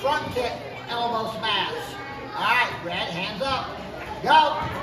front kick elbow smash. All right, Brad, hands up. Go.